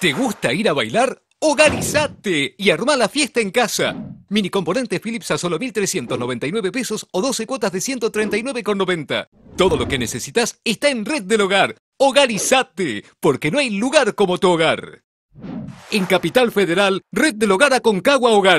¿Te gusta ir a bailar? Hogarizate y arma la fiesta en casa. Mini componente Philips a solo 1.399 pesos o 12 cuotas de 139,90. Todo lo que necesitas está en Red del Hogar. Hogarizate, porque no hay lugar como tu hogar. En Capital Federal, Red del Hogar Aconcagua Hogar.